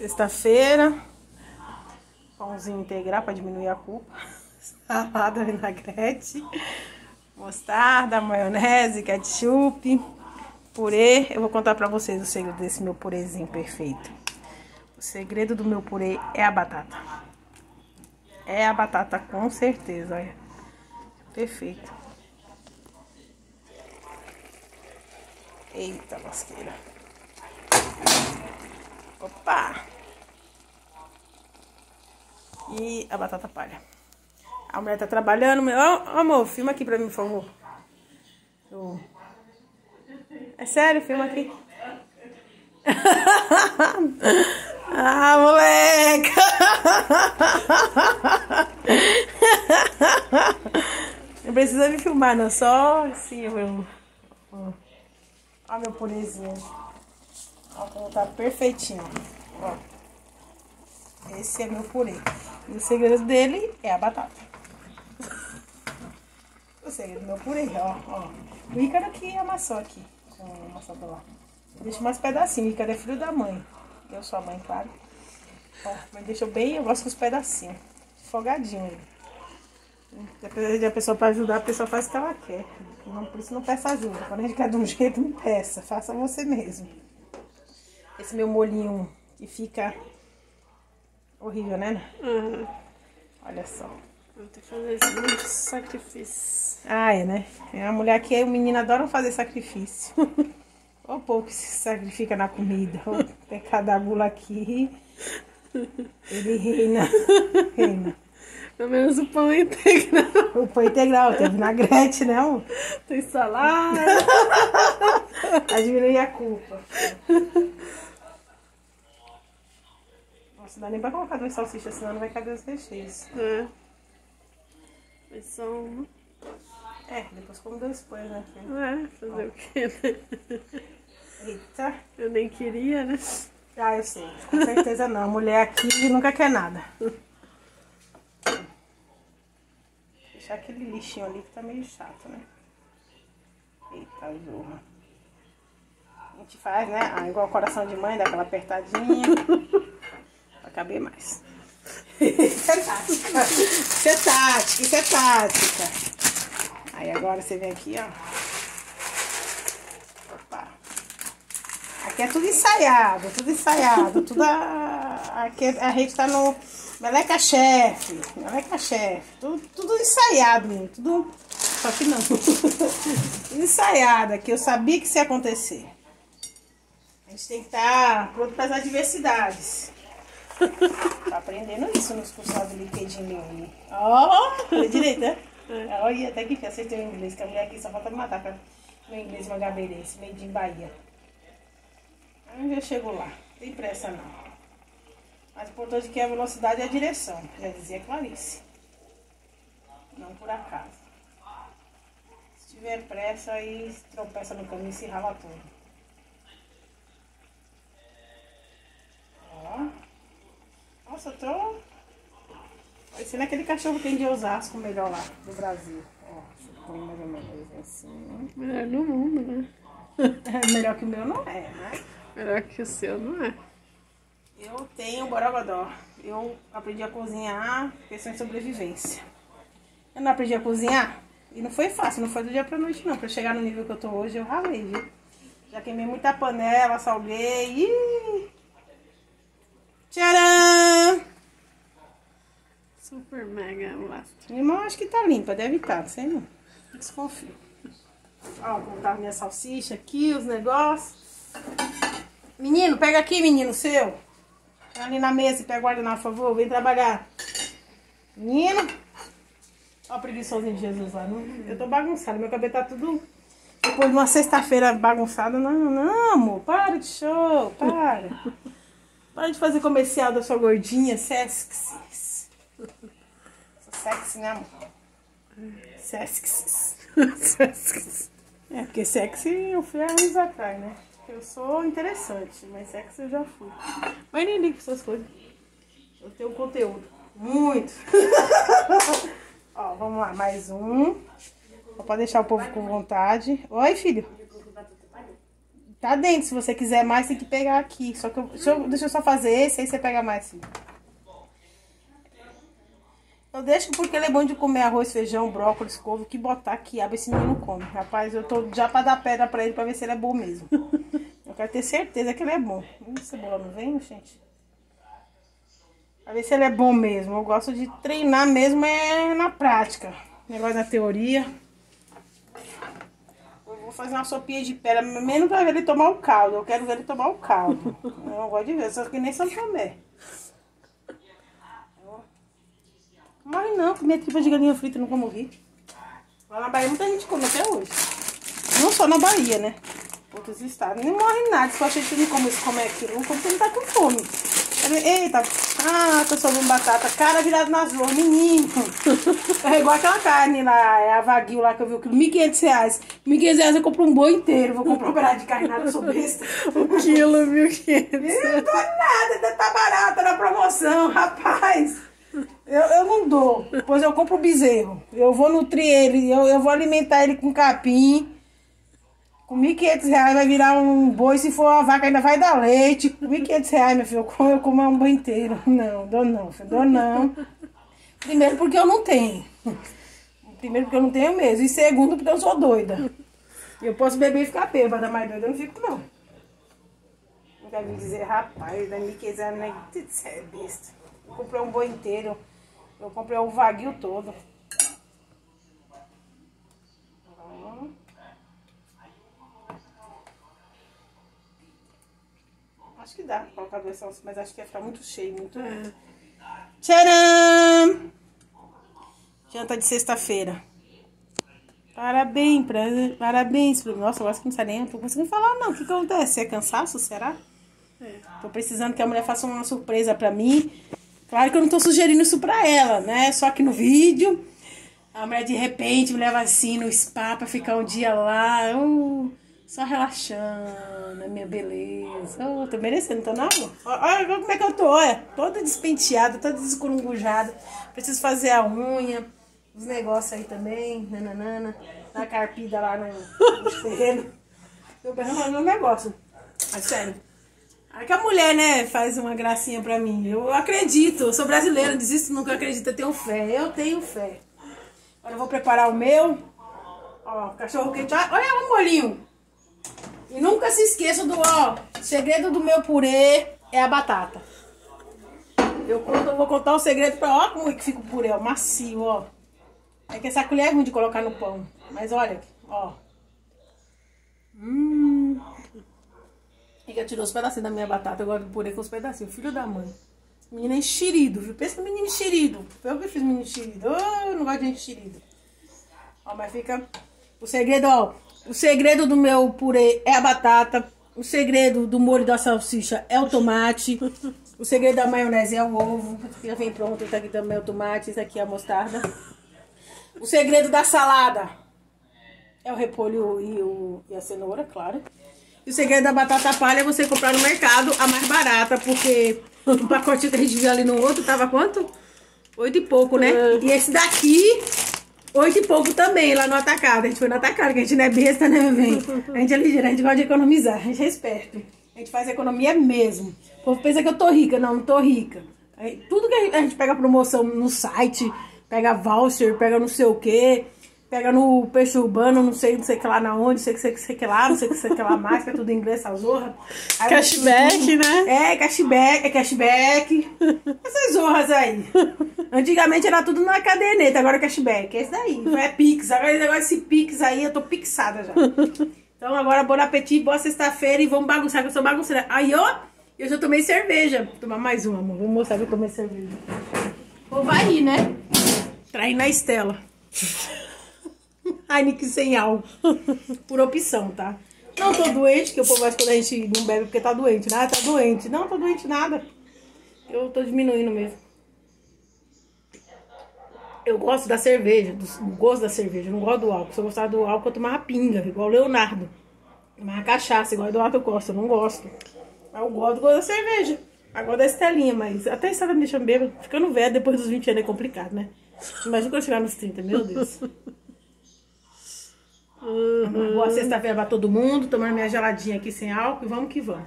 Sexta-feira. Pãozinho integral para diminuir a culpa. Salada, vinagrete. Mostarda, maionese, ketchup. Purê. Eu vou contar para vocês o segredo desse meu purezinho perfeito. O segredo do meu purê é a batata. É a batata com certeza, olha. Perfeito. Eita lasqueira. Opa! E a batata palha. A mulher tá trabalhando. Meu... Oh, amor, filma aqui pra mim, por favor. É sério, filma aqui. ah, moleque! Não precisa me filmar, não. Só assim, meu. Olha meu purezinho. Como tá perfeitinho. Ó. Esse é meu purê. E o segredo dele é a batata. o segredo do meu purê, ó. ó. O Ícaro aqui amassou aqui. Com o amassador lá. Deixa mais pedacinhos. O Ícaro é filho da mãe. Eu sou a mãe, claro. Ó, mas deixa bem, eu gosto com os pedacinhos. Folgadinho ele. Dependendo da pessoa para ajudar, a pessoa faz o que ela quer. Não, por isso não peça ajuda. Quando a gente quer de um jeito, não peça. Faça você mesmo. Esse meu molinho que fica horrível, né? Uhum. Olha só. Vou ter que fazer muito sacrifício. Ah, é, né? É uma mulher que o menino adoram fazer sacrifício. o povo que se sacrifica na comida. O pecado da gula aqui. Ele reina. Reina. Pelo menos o pão é integral. O pão integral, tem vinagrete, né, amor? Tem salada. Diminuir a culpa. Não dá nem pra colocar duas salsichas, senão não vai caber os recheios. É. Mas só uma. É, depois como dois pães, né? É, fazer o quê, né? Eita. Eu nem queria, né? Ah, eu sei. Com certeza não. Mulher aqui nunca quer nada. Deixar aquele lixinho ali que tá meio chato, né? Eita, zorra. A gente faz, né? Ah, igual coração de mãe, dá aquela apertadinha. Pra caber mais. Isso é tática. Isso é tática, isso é tática. Aí agora você vem aqui, ó. Opa. Aqui é tudo ensaiado, tudo ensaiado, tudo a, aqui a gente tá no Meleca Chefe, Meleca Chefe, tudo, tudo ensaiado, mesmo, tudo, só que não, tudo ensaiado, aqui eu sabia que isso ia acontecer. A gente tem que estar pronto para as adversidades. Tá aprendendo isso nos cursos lá do LinkedIn meu. Ó, oh, direito, né? Olha, até que acertei o inglês, que a mulher aqui só falta me matar com meu inglês magabeirense, meio de Bahia. Aí eu chego lá, não tem pressa não. Mas o importante é que a velocidade é a direção, já dizia Clarice. Não por acaso. Se tiver pressa, aí tropeça no caminho e se rala tudo. Ó. Nossa, tô parecendo aquele cachorro que tem de Osasco, melhor lá, do Brasil. Ó, mais ou menos assim. Melhor no mundo, né? É, melhor que o meu não é, né? Melhor que o seu não é. Eu tenho borogodó. Eu aprendi a cozinhar questão de sobrevivência. Eu não aprendi a cozinhar e não foi fácil, não foi do dia pra noite não. Pra chegar no nível que eu tô hoje, eu ralei, viu? Já queimei muita panela, salguei. Ih! Tcharam! Super mega elástico. Limão acho que tá limpa, deve estar, não sei não. Desconfio. Ó, vou botar minha salsicha aqui, os negócios. Menino, pega aqui, menino, seu. Tá ali na mesa, pega o guardanapo, por favor, vem trabalhar. Menino. Ó preguiçosinho de Jesus lá. Eu tô bagunçada, meu cabelo tá tudo... Depois de uma sexta-feira bagunçada, não, não, amor, para de show, para. Para de fazer comercial da sua gordinha, sexy. Sexy, né, amor? Sexy. Sexy. É, porque sexy eu fui há anos atrás, né? Eu sou interessante, mas sexy eu já fui. Mas nem ligo pra essas coisas. Eu tenho conteúdo. Muito. Ó, vamos lá, mais um. Só pra deixar o povo com vontade. Oi, filho. Tá dentro, se você quiser mais, tem que pegar aqui. Só que eu, deixa, eu, deixa eu só fazer esse, aí você pega mais, sim. Eu deixo porque ele é bom de comer arroz, feijão, brócolis, couve, que botar aqui, abre esse menino come. Rapaz, eu tô já pra dar pedra pra ele pra ver se ele é bom mesmo. Eu quero ter certeza que ele é bom. Hum, cebola não vem, gente? Pra ver se ele é bom mesmo. Eu gosto de treinar mesmo é na prática. Negócio da teoria. Eu vou fazer uma sopinha de pedra, menos pra ver ele tomar o caldo. Eu quero ver ele tomar o caldo. Eu não gosto de ver, só que nem São Tomé. Mas não, comer tripa de galinha frita, nunca morri. Lá na Bahia muita gente come até hoje. Não só na Bahia, né? Outros estados. Nem morre nada. Se você não come isso, come aquilo, não come porque não tá com fome. Eita, ah, tô sobrando batata. Cara virado nas ruas, menino. É igual aquela carne lá, é a Vaguio lá que eu vi, 1.500 reais. 1.500 reais eu compro um boi inteiro. Vou comprar um pedaço de carne nada, sou besta. O quilo, 1.500. Eu não dou nada, ainda tá barato na promoção, rapaz. Eu, eu não dou. Depois eu compro o bezerro. Eu vou nutrir ele, eu, eu vou alimentar ele com capim. Com 1.500 reais vai virar um boi. Se for uma vaca, ainda vai dar leite. Com 1.500 reais, meu filho, eu como, um boi inteiro. Não, dou não, filho, dou não. Primeiro porque eu não tenho. Primeiro porque eu não tenho mesmo. E segundo porque eu sou doida. Eu posso beber e ficar bêbada, mas doida eu não fico, não. Não quero dizer, rapaz, da 1.500 reais, né? Você é besta. Eu comprei um boi inteiro. Eu comprei o vaguio todo. Acho que dá colocar duas salsas, mas acho que ia ficar muito cheio, muito. É. Tcharam! Janta de sexta-feira. Parabéns, pra, parabéns. Nossa, acho que não sai nem. Não tô conseguindo falar, não. O que, que acontece? É cansaço, será? É. Tô precisando que a mulher faça uma surpresa pra mim. Claro que eu não tô sugerindo isso pra ela, né? Só que no vídeo, a mulher de repente me leva assim no spa pra ficar um dia lá, uh, só relaxando, a minha beleza. Oh, tô merecendo, tô não? Olha como é que eu tô, olha. Toda despenteada, toda descurungujada. Preciso fazer a unha, os negócios aí também, nananana. Na carpida lá no, no terreno. Tô pensando no negócio. Mas sério. Aí que a mulher, né, faz uma gracinha pra mim. Eu acredito, eu sou brasileira, desisto nunca acredito, eu tenho fé. Eu tenho fé. Agora eu vou preparar o meu. Ó, cachorro quente. Olha o molinho. E nunca se esqueça do, ó, segredo do meu purê é a batata. Eu, conto, eu vou contar o segredo pra, ó, como é que fica o purê, ó, macio, ó. É que essa colher é ruim de colocar no pão. Mas olha, ó. Hum. Que tirou os pedacinhos da minha batata, agora do purê com os pedacinhos. Filho da mãe. Menino enxerido, viu? Pensa no menino enxerido. Eu que fiz menino enxerido. Oh, não gosto de enxerido. Ó, mas fica... O segredo, ó. O segredo do meu purê é a batata. O segredo do molho da salsicha é o tomate. O segredo da maionese é o ovo. Já vem pronto. Tá aqui também o tomate. Isso aqui é a mostarda. O segredo da salada é o repolho e, o, e a cenoura, claro. E o segredo da batata palha é você comprar no mercado a mais barata, porque o pacote que a gente viu ali no outro tava quanto? Oito e pouco, né? E esse daqui, oito e pouco também, lá no atacado. A gente foi no atacado, que a gente não é besta, né, vem? A gente é ligeiro, a gente gosta de economizar, a gente é esperto. A gente faz economia mesmo. O povo pensa que eu tô rica. Não, não tô rica. Tudo que a gente pega promoção no site, pega voucher, pega não sei o quê, pega no peixe urbano, não sei, não sei que lá na onde, sei que sei que sei que lá, não sei que sei que lá mais, que é tudo em inglês, essa zorra. Aí, Cashback, né? É, cashback, é cashback. Essas zorras aí. Antigamente era tudo na caderneta, agora é cashback. É isso daí. É Pix. Agora, esse Pix aí, eu tô pixada já. Então agora, bom apetite, boa sexta-feira e vamos bagunçar, que eu sou bagunceira. Aí, ó, eu já tomei cerveja. Vou tomar mais uma, amor. Vou mostrar que eu tomei cerveja. Ou vai rir, né? Traindo a Estela. Heineken sem álcool. Por opção, tá? Não tô doente, que o povo acha que a gente não bebe porque tá doente. Nada, tá doente. Não, tô doente nada. Eu tô diminuindo mesmo. Eu gosto da cerveja, do, gosto da cerveja. Não gosto do álcool. Se eu gostar do álcool, eu tomava pinga, igual o Leonardo. Tomava cachaça, igual do álcool eu gosto. Eu não gosto. Mas eu gosto gosto da cerveja. Agora da Estelinha, mas até a Estela me deixando bêbado. Ficando velho depois dos 20 anos é complicado, né? Imagina quando eu chegar nos 30, meu Deus. Uhum. Boa sexta-feira pra todo mundo, tomando minha geladinha aqui sem álcool e vamos que vamos.